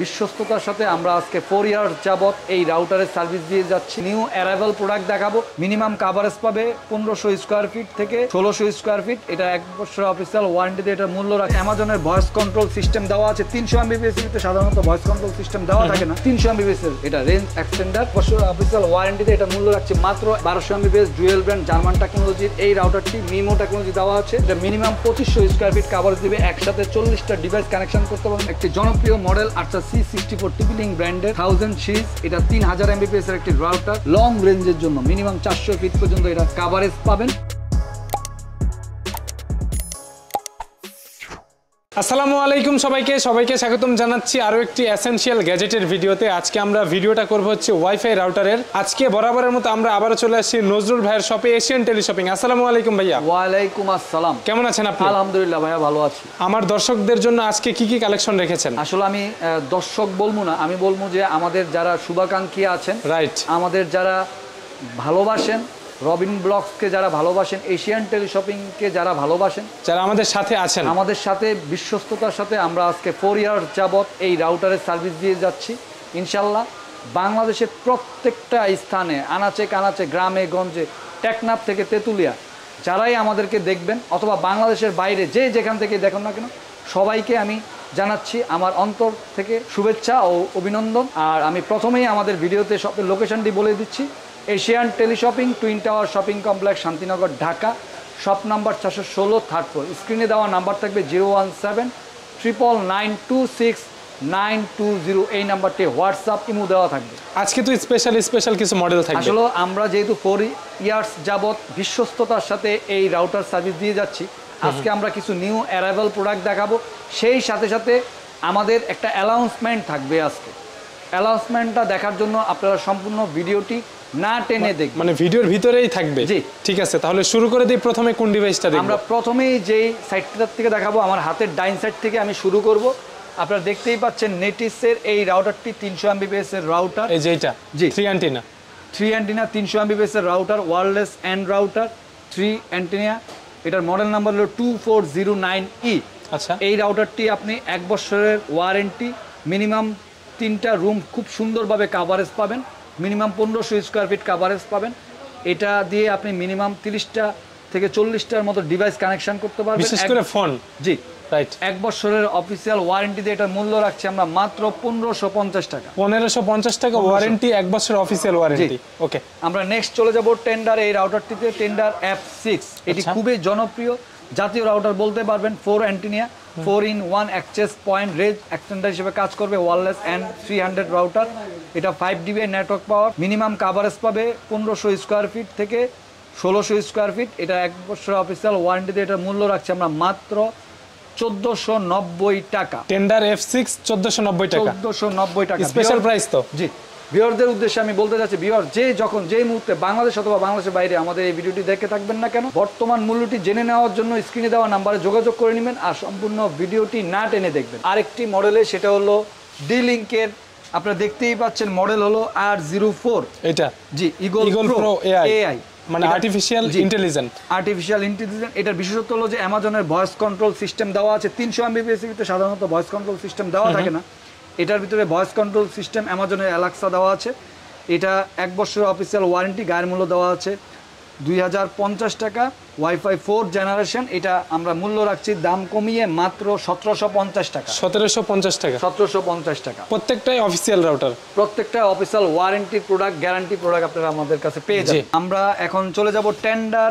বিশ্বস্ততার সাথে আমরা আজকে ফোর ইয়ার যাবত এই রাউটারের সার্ভিস দিয়ে যাচ্ছি। নিউ অ্যারাইভাল প্রোডাক্ট দেখাবো। মিনিমাম কাভারেজ পাবে পনেরোশো স্কোয়ার ফিট থেকে ষোলোশো স্কোয়ার ফিট এটা এক বছর অফিসিয়াল ওয়ারেন্টিতে এটা মূল্য রাখে। অ্যামাজনের ভয়েস কন্ট্রোল সিস্টেম দেওয়া আছে। তিনশো এমবিপিএস এর সাধারণত ভয়েস কন্ট্রোল সিস্টেম দেওয়া থাকে না। তিনশো এমবিপিএস এর। এটা রেঞ্জ এক্সটেন্ডার বছর অফিসিয়াল ওয়ারেন্টিতে এটা মূল্য রাখছে মাত্র বারোশো এমবিপিএস জুয়েল ব্র্যান্ড জার্মান টেকনোলজির এই রাউটারটি মিমো টেকনোলজি দেওয়া আছে। এটা মিনিমাম পঁচিশশো স্কোয়ার ফিট কাভারেজ দিবে। একসাথে চল্লিশটা ডিভাইস কানেকশন করতে পারবেন। একটি জনপ্রিয় মডেল আটটা সি সিক্সটি এটা তিন হাজার এমবিপিএস এর একটি রাউটার লং রেঞ্জের জন্য মিনিমাম চারশো ফিট পর্যন্ত এটা কাভারেজ পাবেন। আসসালামু আলাইকুম সবাইকে সবাইকে স্বাগতম জানাচ্ছি আরও একটি এসেনশিয়াল গ্যাজেটের ভিডিওতে। আজকে আমরা ভিডিওটা করব হচ্ছে ওয়াইফাই রাউটারের আজকে বরাবরের মতো আমরা আবারও চলে আসছি নজরুল ভাইয়ের শপে এশিয়ান টেলিশপিং আসসালামু আলাইকুম ভাইয়া। ওয়ালাইকুম আসসালাম। কেমন আছেন আপনি? আলহামদুলিল্লাহ ভাইয়া ভালো আছি। আমার দর্শকদের জন্য আজকে কি কি কালেকশন রেখেছেন? আসলে আমি দর্শক বলব না আমি বলব যে আমাদের যারা শুভাকাঙ্ক্ষী আছেন রাইট আমাদের যারা ভালোবাসেন রবিন ব্লগসকে যারা ভালোবাসেন এশিয়ান টেলিশপিংকে যারা ভালোবাসেন যারা আমাদের সাথে আছেন। আমাদের সাথে বিশ্বস্ততার সাথে আমরা আজকে ফোর ইয়ার যাবত এই রাউটারের সার্ভিস দিয়ে যাচ্ছি। ইনশাল্লাহ বাংলাদেশের প্রত্যেকটা স্থানে আনাচে কানাচে গ্রামে গঞ্জে টেকনাফ থেকে তেঁতুলিয়া যারাই আমাদেরকে দেখবেন অথবা বাংলাদেশের বাইরে যে যেখান থেকে দেখুন না কেন সবাইকে আমি জানাচ্ছি আমার অন্তর থেকে শুভেচ্ছা ও অভিনন্দন। আর আমি প্রথমেই আমাদের ভিডিওতে সব লোকেশনটি বলে দিচ্ছি। Asian Teleshopping twin tower shopping complex Shantinagar Dhaka. Shop number চারশো ষোলো থার্ড ফ্লোর। স্ক্রিনে দেওয়া নাম্বার থাকবে zero one seven triple nine two six nine two zero. এই নাম্বারটি হোয়াটসঅ্যাপ ইমো দেওয়া থাকবে। আজকে তো স্পেশাল স্পেশাল কিছু মডেল থাকবে। আসলে আমরা যেহেতু ফোর ইয়ার্স যাবত বিশ্বস্ততার সাথে এই রাউটার সার্ভিস দিয়ে যাচ্ছি আজকে আমরা কিছু নিউ অ্যারাইভাল প্রোডাক্ট দেখাবো। সেই সাথে সাথে আমাদের একটা অ্যানাউন্সমেন্ট থাকবে আজকে। অ্যানাউন্সমেন্টটা দেখার জন্য আপনারা সম্পূর্ণ ভিডিওটি না টেনে দেখবেন মানে ভিডিওর ভিতরেই থাকবে। জি। ঠিক আছে তাহলে শুরু করে দিই প্রথমে কোন ডিভাইসটা দেখব। আমরা প্রথমেই যেই সাইডটার থেকে দেখাবো আমার হাতের ডাইন সাইড থেকে আমি শুরু করব। আপনারা দেখতেই পাচ্ছেন নেটিসের এই রাউটারটি তিনশো এমবিপিএস এর রাউটার এই যে এইটা জি। থ্রি অ্যান্টিনা থ্রি অ্যান্টিনা তিনশো এমবিপিএস এর router wireless and router three antenna এটার মডেল নাম্বার হলো two four zero nine E আচ্ছা। এই রাউটারটি আপনি এক বছরের ওয়ারেন্টি মিনিমাম তিনটা রুম খুব সুন্দরভাবে কাভারেজ পাবেন। মিনিমাম পনেরোশো স্কোয়ার ফিট কাভারেজ পাবেন। এটা দিয়ে আপনি মিনিমাম তিরিশটা থেকে চল্লিশটার মতো ডিভাইস কানেকশন করতে পারবেন। বিশেষ করে ফোন জি। রাইট এক বছরের অফিসিয়াল ওয়ারেন্টিতে এটার মূল্য রাখছি আমরা মাত্র পনেরোশো পঞ্চাশ টাকা। পনেরোশো পঞ্চাশ টাকা ওয়ারেন্টি এক বছর অফিসিয়াল ওয়ারেন্টি ওকে আমরা নেক্সট চলে যাব টেন্ডার এই রাউটারটিতে টেন্ডার অ্যাপ সিক্স এটি আচ্ছা। খুবই জনপ্রিয়। জাতীয় রাউটার বলতে পারবেন four antenna four in one access point range extender হিসেবে কাজ করবে wireless and three hundred router. এটা five dB network power. Minimum coverage পাবে পনেরোশো স্কোয়ার ফিট থেকে ষোলোশো স্কোয়ার ফিট এটা এক বছর অফিসিয়াল ওয়ারেন্টিতে এটার মূল্য রাখছে আমরা মাত্র চোদ্দোশো নব্বই টাকা। টেন্ডার এফ সিক্স চোদ্দশো নব্বই টাকা। চোদ্দোশো নব্বই টাকা। স্পেশাল প্রাইস তো? জি। ভিওরদের উদ্দেশ্যে আমি বলতে চাচ্ছি ভিওর যে যখন যেই মুহূর্তে বাংলাদেশ অথবা বাংলাদেশের বাইরে আমাদের এই ভিডিওটি দেখে থাকবেন না কেন বর্তমান মূল্যটি জেনে নেওয়ার জন্য স্ক্রিনে দেওয়া নাম্বারে যোগাযোগ করে নেবেন আর সম্পূর্ণ ভিডিওটি না টেনে দেখবেন। আরেকটি মডেলে সেটা হলো ডি লিঙ্কের আপনারা দেখতেই পাচ্ছেন মডেল হলো আর জিরো ফোর এটা? জি ইগল প্রো এআই মানে আর্টিফিশিয়াল। ইন্টেলিজেন্ট আর্টিফিশিয়াল ইন্টেলিজেন্স এটার বিশেষত্ব হলো যে অ্যামাজনের ভয়েস কন্ট্রোল সিস্টেম দেওয়া আছে। তিনশো এমবিপিএস সাধারণত ভয়েস কন্ট্রোল সিস্টেম দেওয়া থাকে না। এটার ভিতরে ভয়েস কন্ট্রোল সিস্টেম অ্যামাজনের অ্যালাক্সা দেওয়া আছে। এটা এক বছরের অফিসিয়াল ওয়ারেন্টি গায়ের মূল্য দেওয়া আছে। দুই হাজার পঞ্চাশ টাকা ওয়াইফাই ফোর জেনারেশন এটা আমরা মূল্য রাখছি দাম কমিয়ে মাত্র সতেরোশো পঞ্চাশ টাকা। সতেরোশো পঞ্চাশ টাকা। সতেরোশো পঞ্চাশ টাকা। প্রত্যেকটাই অফিসিয়াল রাউটার প্রত্যেকটা official warranty product guarantee product আপনারা আমাদের কাছে পেয়ে যাবেন। আমরা এখন চলে যাব টেন্ডার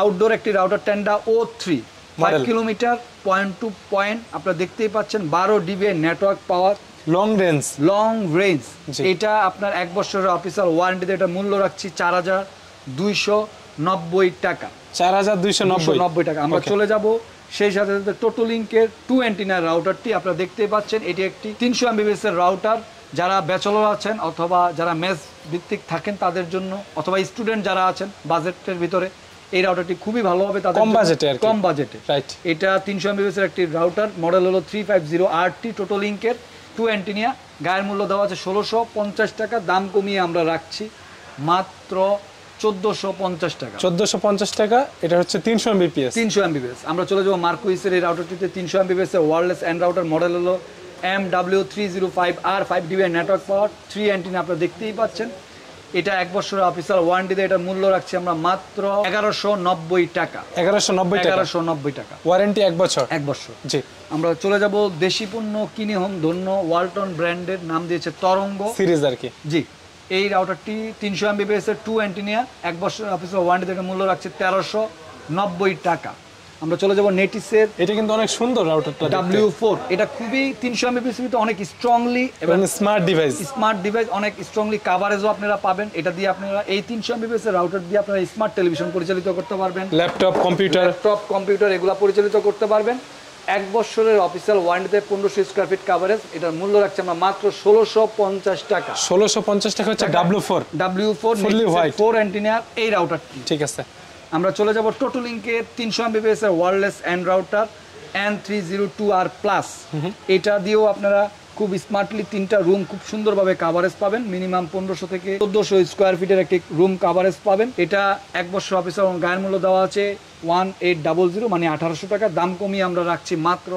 আউটডোর একটি router Tenda O three five kilometre point to point আপনারা দেখতেই পাচ্ছেন বারো dB network power long range long range এটা আপনার এক বছরের অফিসিয়াল ওয়ারেন্টিতে এটা মূল্য রাখছি চার হাজার দুইশো নব্বই টাকা। চার হাজার দুইশো নব্বই। নব্বই টাকা। আমরা চলে যাব সেই সাথে সাথে টোটোলিঙ্কের টু অ্যান্টিনার রাউটারটি আপনারা দেখতেই পাচ্ছেন। এটি একটি তিনশো এমবিবিএস এর রাউটার যারা ব্যাচেলর আছেন অথবা যারা মেস ভিত্তিক থাকেন তাদের জন্য অথবা স্টুডেন্ট যারা আছেন বাজেটের ভিতরে এই রাউটারটি খুবই ভালো হবে তাদের কম। বাজেটে কম বাজেটে রাইট এটা তিনশো এমবিবিএস এর একটি রাউটার মডেল হলো three five zero R T টোটোলিঙ্কের two antenna গায়ের মূল্য দেওয়া আছে ষোলোশো পঞ্চাশ টাকা দাম কমিয়ে আমরা রাখছি মাত্র চোদ্দোশো পঞ্চাশ টাকা। চোদ্দোশো পঞ্চাশ টাকা এটা হচ্ছে তিনশো এমবিপিএস তিনশো এমবিপিএস আমরা চলে যাব মার্কুইসের এই রাউটারটিতে তিনশো এমবিপিএস এর ওয়ারলেস অ্যান্ড রাউটার মডেল হলো M W three zero five R five dB network power three antenna আপনারা দেখতেই পাচ্ছেন। এটা এক বছরের অফিসিয়াল ওয়ারেন্টিতে এটা মূল্য রাখছি আমরা মাত্র এগারোশো নব্বই টাকা। এগারোশো নব্বই এগারোশো নব্বই টাকা। ওয়ারেন্টি এক বছর? এক বছর। জি। আমরা চলে যাব দেশি পণ্য কিনে হোম ধন্য ওয়ালটন ব্র্যান্ডের নাম দিয়েছে তরঙ্গ। সিরিজ আর কি। জি। এই রাউটারটি তিনশো এমবিপিএস এর টু অ্যান্টিনিয়া এক বছর অফিসিয়াল ওয়ারেন্টি থেকে মূল্য রাখছে তেরোশো নব্বই টাকা। আমরা চলে যাব নেটিসের এটা কিন্তু অনেক সুন্দর রাউটারটা ডাব্লিউ ফোর এটা খুবই তিনশো এমবিপিএস অনেক স্ট্রংলি এবং স্মার্ট ডিভাইস স্মার্ট ডিভাইস অনেক স্ট্রংলি কাভারেজও আপনারা পাবেন। এটা দিয়ে আপনারা এই তিনশো এমবিপিএস এর রাউটার দিয়ে আপনারা স্মার্ট টেলিভিশন পরিচালিত করতে পারবেন। ল্যাপটপ কম্পিউটার ল্যাপটপ কম্পিউটার এগুলো পরিচালিত করতে পারবেন। এক বছরের অফিসিয়াল ওয়ারেন্টিতে পনেরোশো স্কোয়ার ফিট কাভারেজ এটার মূল্য রাখছে আমরা মাত্র ষোলোশো পঞ্চাশ টাকা। ষোলোশো পঞ্চাশ টাকা হচ্ছে W four W four. Four অ্যান্টিনিয়ার এই রাউটারটি ঠিক আছে। আমরা চলে যাব টোটো লিঙ্কের তিনশো এমবিপিএস এর wireless and router N three zero two R plus এটা দিয়েও আপনারা খুব স্মার্টলি তিনটা রুম খুব সুন্দরভাবে কাভারেজ পাবেন। মিনিমাম পনেরোশো থেকে চোদ্দোশো স্কোয়ার ফিটের একটি রুম কাভারেজ পাবেন। এটা এক বছর অফিসার গায়ের মূল্য দেওয়া আছে। ওয়ান এইট ডাবল জিরো মানে আঠারোশো টাকা। দাম কমিয়ে আমরা রাখছি মাত্র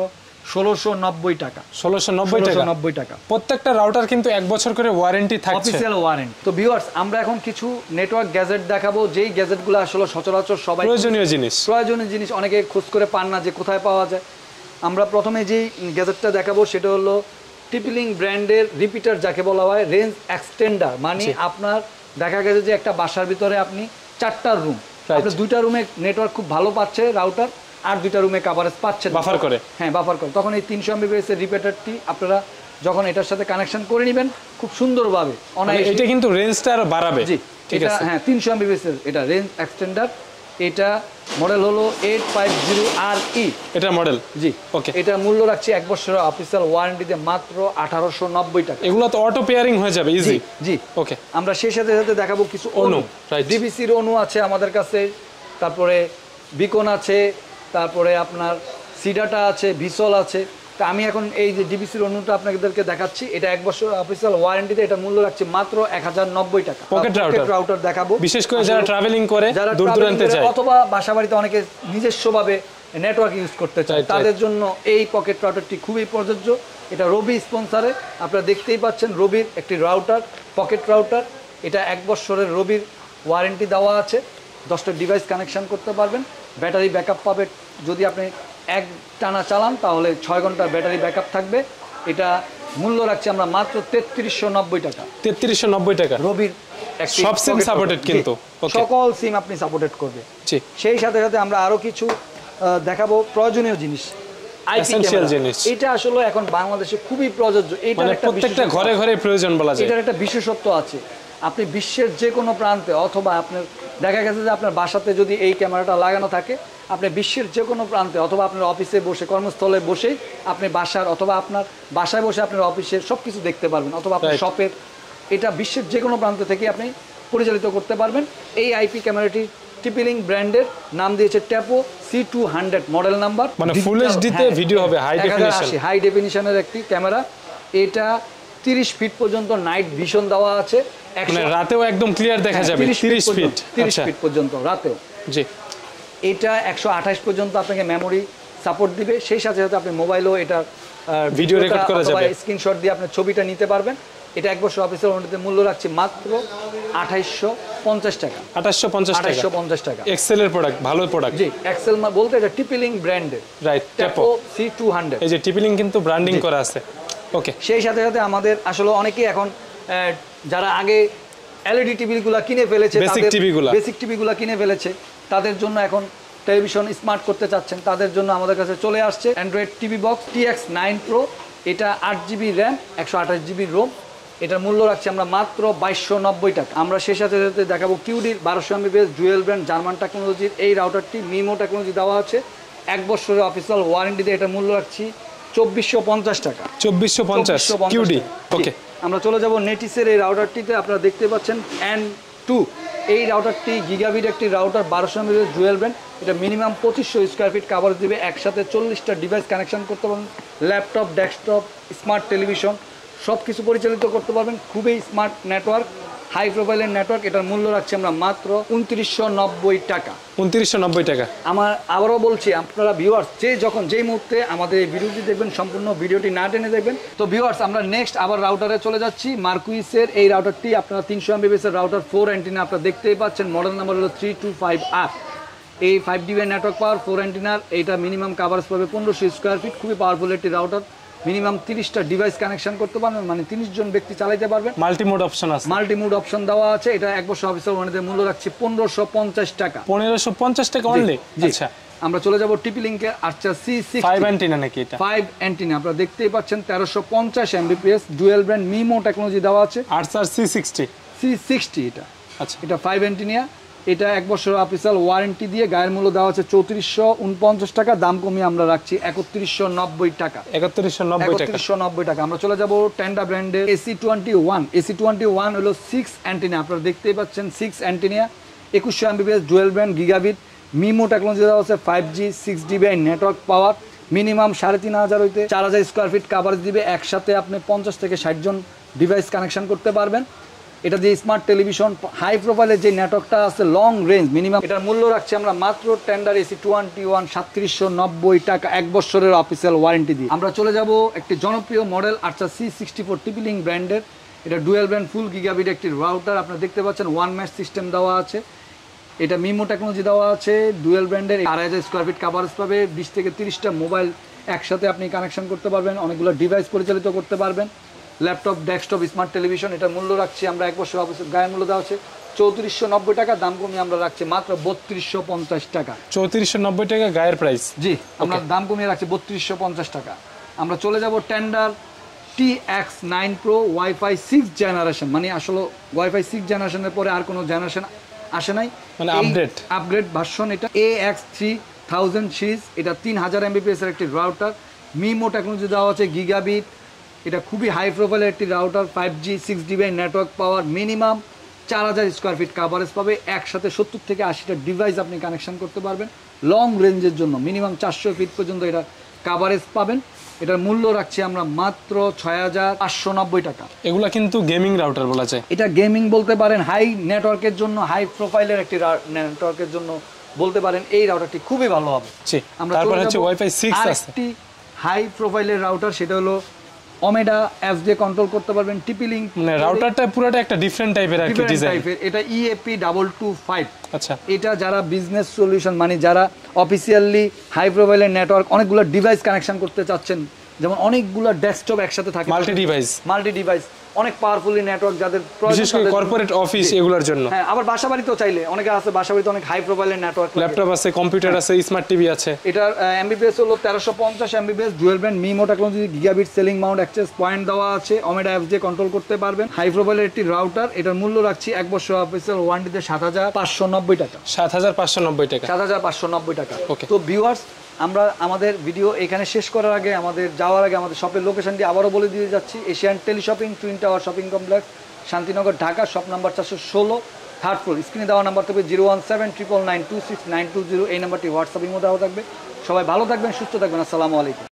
ষোলোশো নব্বই টাকা। ষোলোশো নব্বই টাকা? নব্বই টাকা। প্রত্যেকটা রাউটার কিন্তু এক বছর করে ওয়ারেন্টি থাকছে। অফিসিয়াল ওয়ারেন্ট তো ভিউয়ার্স আমরা এখন কিছু নেটওয়ার্ক গ্যাজেট দেখাবো যেই গ্যাজেটগুলো আসলে সচরাচর সবাই প্রয়োজনীয় জিনিস। প্রয়োজনীয় জিনিস অনেকে খোঁজ করে পান না যে কোথায় পাওয়া যায়। আমরা প্রথমে যেই গ্যাজেটটা দেখাবো সেটা হলো টিপিলিং ব্র্যান্ডের রিপিটার যাকে বলা হয় রেঞ্জ এক্সটেন্ডার মানে আপনার দেখা গেছে যে একটা বাসার ভিতরে আপনি চারটা রুম আপনি দুইটা রুমে নেটওয়ার্ক খুব ভালো পাচ্ছে রাউটার আর দুইটা রুমে কাভারেজ পাচ্ছেন। বাফার করে। হ্যাঁ বাফার করে। তখন এই তিনশো এমবিপিএস এর রিপিটারটি আপনারা যখন এটার সাথে কানেকশন করে নেবেন খুব সুন্দরভাবে মানে এটা কিন্তু রেঞ্জটা আরও বাড়াবে। জি ঠিক এটা আছে। হ্যাঁ তিনশো এমবিপিএস এর এটা রেঞ্জ এক্সটেন্ডার এটা মডেল হলো eight five zero R E এটা মডেল জি। ওকে এটা মূল্য রাখছি এক বছরের অফিসিয়াল ওয়ারেন্টিতে মাত্র আঠারোশো নব্বই টাকা। এগুলো তো অটো পেয়ারিং হয়ে যাবে ইজি জি ওকে আমরা সেই সাথে সাথে দেখাবো কিছু অনু. ডিবিসির অনু আছে আমাদের কাছে তারপরে বিকন আছে তারপরে আপনার সিডাটা আছে ভিসল আছে। তা আমি এখন এই যে ডিবিসির অনুটা আপনাদেরকে দেখাচ্ছি এটা এক বছর অফিসিয়াল ওয়ারেন্টিতে এটা মূল্য রাখছি মাত্র এক হাজার নব্বই টাকা। Router। রাউটার দেখাবো। বিশেষ করে যারা ট্রাভেলিং করে যারা দূর দূরান্তে যায়। অথবা বাসা বাড়িতে অনেকে নিজস্বভাবে নেটওয়ার্ক ইউজ করতে চায়. তাদের জন্য এই পকেট রাউটারটি খুবই প্রযোজ্য। এটা রবি স্পন্সারে আপনারা দেখতেই পাচ্ছেন রবির একটি রাউটার পকেট রাউটার এটা এক বছরের রবির ওয়ারেন্টি দেওয়া আছে। দশটা ডিভাইস কানেকশন করতে পারবেন। ব্যাটারি ব্যাকআপ পাবে। যদি আপনি এক টানা চালান তাহলে ছয় ঘণ্টা ব্যাটারি ব্যাকআপ থাকবে। এটা মূল্য রাখছি আমরা মাত্র তেত্রিশশো নব্বই টাকা। তেত্রিশশো নব্বই টাকা। রবির সব supported router। কিন্তু। সকল সিম আপনি সাপোর্টেড করবে। সেই সাথে সাথে আমরা আরও কিছু দেখাবো প্রয়োজনীয় জিনিস। এটা আসলে এখন বাংলাদেশে খুবই প্রযোজ্য। মানে এটার একটা প্রত্যেকটা ঘরে ঘরে প্রয়োজন বলা যায়। এটার একটা বিশেষত্ব আছে। আপনি বিশ্বের যে কোনো প্রান্তে অথবা আপনার দেখা গেছে যে আপনার বাসাতে যদি এই ক্যামেরাটা লাগানো থাকে আপনি বিশ্বের যে কোনো প্রান্তে অথবা আপনার অফিসে বসে কর্মস্থলে বসে আপনি বাসার অথবা আপনার বাসায় বসে আপনার অফিসের সব কিছু দেখতে পারবেন অথবা আপনার শপের এটা বিশ্বের যে কোনো প্রান্ত থেকে আপনি পরিচালিত করতে পারবেন। এই আইপি ক্যামেরাটি টিপিলিং ব্র্যান্ডের নাম দিয়েছে Tapo C two hundred model number. মানে full HD তে video হবে, definition। হাই ডেফিনিশনের একটি ক্যামেরা। এটা তিরিশ ফিট পর্যন্ত নাইট ভিশন দেওয়া আছে। মানে রাতেও একদম ক্লিয়ার দেখা যাবে তিরিশ ফিট তিরিশ আচ্ছা। ফিট পর্যন্ত রাতেও। জি। এটা একশো আঠাশ পর্যন্ত আপনাকে মেমোরি সাপোর্ট দিবে সেই সাথে সাথে আপনি মোবাইলও এটা Video record করা যাবে। স্ক্রিনশট দিয়ে আপনি ছবিটা নিতে পারবেন। এটা এক বছর অফিসের অনুমতিতে মূল্য রাখছি মাত্র আঠাইশশো পঞ্চাশ টাকা। আঠাশশো পঞ্চাশ টাকা। আঠাইশশো পঞ্চাশ টাকা। এক্সেলের প্রোডাক্ট ভালো প্রোডাক্ট জি এক্সেল বলতে এটা টিপিলিং ব্র্যান্ডের right Tapo C two hundred এই যে টিপিলিং কিন্তু ব্র্যান্ডিং করা আছে। ওকে সেই সাথে সাথে আমাদের আসলে অনেকেই এখন যারা আগে এলইডি টিভিগুলো কিনে ফেলেছে বেসিক টিভিগুলো। কিনে ফেলেছে তাদের জন্য এখন টেলিভিশন স্মার্ট করতে চাচ্ছেন তাদের জন্য আমাদের কাছে চলে আসছে Android TV box TX nine pro এটা আট জিবি র্যাম একশো আঠাশ জিবি রোম এটার মূল্য রাখছি আমরা মাত্র বাইশশো নব্বই টাকা। আমরা সে সাথে সাথে দেখাবো কিউডির বারোশো এমবিপিএস জুয়েল ব্র্যান্ড জার্মান টেকনোলজির এই রাউটারটি মিমো টেকনোলজি দেওয়া আছে। এক বছরের অফিসিয়াল ওয়ারেন্টিতে এটা মূল্য রাখছি চব্বিশশো পঞ্চাশ টাকা। চব্বিশশো পঞ্চাশ 2450 কিউডি ওকে আমরা চলে যাব নেটিসের এই রাউটারটিতে আপনারা দেখতে পাচ্ছেন অ্যান টু এই রাউটারটি গিগাবিট একটি রাউটার বারোশো এমএর জুয়েল ব্র্যান্ড এটা মিনিমাম পঁচিশশো স্কোয়ার ফিট কাভার দিবে। একসাথে চল্লিশটা ডিভাইস কানেকশন করতে পারবেন। ল্যাপটপ ডেস্কটপ স্মার্ট টেলিভিশন সব কিছু পরিচালিত করতে পারবেন। খুবই স্মার্ট নেটওয়ার্ক হাই প্রোফাইলের নেটওয়ার্ক এটার মূল্য রাখছি আমরা মাত্র উনত্রিশশো নব্বই টাকা। উনত্রিশশো নব্বই টাকা। আমার আবারও বলছি আপনারা ভিউয়ার্স যে যখন যেই মুহূর্তে আমাদের এই ভিডিওটি দেখবেন সম্পূর্ণ ভিডিওটি না টেনে দেখবেন তো ভিউয়ার্স আমরা নেক্সট আবার রাউটারে চলে যাচ্ছি। মার্কুইসের এই রাউটারটি আপনারা তিনশো এমবিবিএস এর রাউটার ফোর অ্যান্টিনা আপনারা দেখতেই পাচ্ছেন। মডেল নাম্বার হলো থ্রি টু ফাইভ আর এই five dB network power four অ্যান্টিনার এইটা মিনিমাম কাভারেজ পাবে পনেরোশো স্কোয়ার ফিট খুবই পাওয়ারফুল একটি রাউটার মিনিমাম তিরিশটা ডিভাইস কানেকশন করতে পারবেন মানে তিরিশ জন ব্যক্তি চালাতে পারবেন। মাল্টি মোড অপশন আছে। মাল্টি মুড অপশন দেওয়া আছে এটা এক বছর অফিসের ওয়ানিদের মূল্য রাখছি পনেরোশো পঞ্চাশ টাকা। পনেরোশো পঞ্চাশ টাকা অনলি আচ্ছা। আমরা চলে যাব টিপি লিঙ্কে আচ্ছা সি সিক্স ফাইভ অ্যান্টিনা নাকি এটা? ফাইভ অ্যান্টিনা আপনারা দেখতেই পাচ্ছেন তেরোশো পঞ্চাশ Mbps dual brand MIMO technology দেওয়া আছে। আর সি সিক্সটি সি সিক্সটি এটা। আচ্ছা। এটা ফাইভ অ্যান্টিনিয়া এটা এক বছর অফিসিয়াল ওয়ারেন্টি দিয়ে গায়ের মূল্য দেওয়া আছে চৌত্রিশশো উনপঞ্চাশ টাকা দাম কমিয়ে আমরা রাখছি একত্রিশশো নব্বই টাকা। একত্রিশশো নব্বই একত্রিশশো নব্বই টাকা। আমরা চলে যাব টেন্ডা ব্র্যান্ডের AC twenty one AC twenty one হলো সিক্স অ্যান্টিনা আপনারা দেখতেই পাচ্ছেন সিক্স অ্যান্টিনিয়া একুশশো Mbps dual brand gigabit MIMO technology দেওয়া আছে five G six dB network power minimum সাড়ে তিন হাজার হইতে চার হাজার স্কোয়ার ফিট কাভারেজ দিবে। একসাথে আপনি পঞ্চাশ থেকে ষাট জন ডিভাইস কানেকশন করতে পারবেন। এটা যে স্মার্ট টেলিভিশন হাই প্রোফাইলের যে নেটওয়ার্কটা আছে লং রেঞ্জ মিনিমাম এটার মূল্য রাখছি আমরা মাত্র টেন্ডার এসি টোয়েন্টি ওয়ান সাতত্রিশশো নব্বই টাকা, এক বছরের অফিসিয়াল ওয়ারেন্টি দিয়ে। আমরা চলে যাব একটি জনপ্রিয় মডেল আচ্ছা সি সিক্সটি ফোর টিপিলিং ব্র্যান্ডের এটা ডুয়েল ব্র্যান্ড ফুল গিগাবিট একটি রাউটার আপনারা দেখতে পাচ্ছেন ওয়ান ম্যাচ সিস্টেম দেওয়া আছে। এটা মিমো টেকনোলজি দেওয়া আছে। ডুয়েল ব্র্যান্ডের আড়াই হাজার স্কোয়ার ফিট কাভারেজ পাবে। বিশ থেকে তিরিশটা মোবাইল একসাথে আপনি কানেকশন করতে পারবেন। অনেকগুলো ডিভাইস পরিচালিত করতে পারবেন। ল্যাপটপ ডেস্কটপ স্মার্ট টেলিভিশন এটা মূল্য রাখছি আমরা এক বছর গায়ের মূল্য দেওয়া আছে। চৌত্রিশশো নব্বই টাকা দাম কমিয়ে আমরা রাখছি মাত্র বত্রিশশো পঞ্চাশ টাকা। চৌত্রিশশো নব্বই টাকা গায়ের প্রাইস জি আমরা দাম কমিয়ে রাখছি বত্রিশশো পঞ্চাশ টাকা। আমরা চলে যাব Tenda T X nine pro WiFi six generation মানে আসলে ওয়াইফাই সিক্স জেনারেশনের পরে আর কোনো জেনারেশন আসে নাই। মানে update। আপগ্রেড ভার্সন এটা। A X three thousand series এটা তিন হাজার এমবিপিএস এর একটি রাউটার মিমো টেকনোলজি দেওয়া আছে গিগাবিট এটা খুবই হাই প্রোফাইলের একটি router five G six dB network power minimum চার হাজার স্কোয়ার ফিট কাভারেজ পাবে একসাথে সত্তর থেকে আশিটা ডিভাইস আপনি কানেকশন করতে পারবেন। লং রেঞ্জের জন্য মিনিমাম চারশো ফিট পর্যন্ত এটা কাভারেজ পাবেন। এটার মূল্য রাখছি আমরা মাত্র ছয় হাজার পাঁচশো নব্বই টাকা। এগুলা কিন্তু গেমিং রাউটার বলা যায়। এটা গেমিং বলতে পারেন হাই নেটওয়ার্কের জন্য হাই প্রোফাইলের একটি নেটওয়ার্কের জন্য বলতে পারেন এই রাউটারটি খুবই ভালো হবে। আমরা তারপর চলে হচ্ছে ওয়াইফাই সিক্স আছে। হাই প্রোফাইলের রাউটার সেটা হলো অমেডা অ্যাপস দিয়ে কন্ট্রোল করতে পারবেন টিপি মানে রাউটারটা পুরোটা একটা ডিফারেন্ট টাইপের আর কি ডিজাইন টাইপের এটা E EAP double two five আচ্ছা। এটা যারা বিজনেস সলিউশন মানে যারা অফিসিয়ালি হাই প্রোফাইলের নেটওয়ার্ক অনেকগুলো ডিভাইস কানেকশন করতে চাচ্ছেন যেমন অনেকগুলো ডেস্কটপ একসাথে থাকে। মাল্টি ডিভাইস মাল্টি ডিভাইস অনেক পাওয়ারফুলি নেটওয়ার্ক যাদের বিশেষ করে কর্পোরেট অফিস এগুলোর জন্য। হ্যাঁ আবার বাসা বাড়িতেও চাইলে অনেকে আছে বাসা বাড়িতে অনেক হাই প্রোফাইলের নেটওয়ার্ক ল্যাপটপ আছে কম্পিউটার আছে স্মার্ট টিভি আছে। এটার এমবিবিএস হলো তেরোশো পঞ্চাশ Mbps dual band MIMO technology gigabit ceiling mount access point দেওয়া আছে। অমেডা অ্যাপস দিয়ে কন্ট্রোল করতে পারবেন। হাই প্রোফাইলের একটি রাউটার এটার মূল্য রাখছি এক বছর অফিসিয়াল ওয়ানটিতে সাত হাজার পাঁচশো নব্বই টাকা। সাত হাজার পাঁচশো নব্বই টাকা। সাত হাজার পাঁচশো নব্বই টাকা। Okay. তো ভিউয়ার্স আমরা আমাদের ভিডিও এখানে শেষ করার আগে, আমাদের যাওয়ার আগে, আমাদের শপের লোকেশনটি আবারও বলে দিয়ে যাচ্ছি। Asian Teleshopping twin tower shopping complex Shantinagar, Dhaka shop number চারশো ষোলো থার্ড ফ্লোর স্ক্রিনে দেওয়া নাম্বার থাকবে zero one seven triple nine two six nine two zero এই নাম্বারটি হোয়াটসঅ্যাপের মধ্যে দেওয়া থাকবে। সবাই ভালো থাকবেন, সুস্থ থাকবেন। আসসালামু আলাইকুম।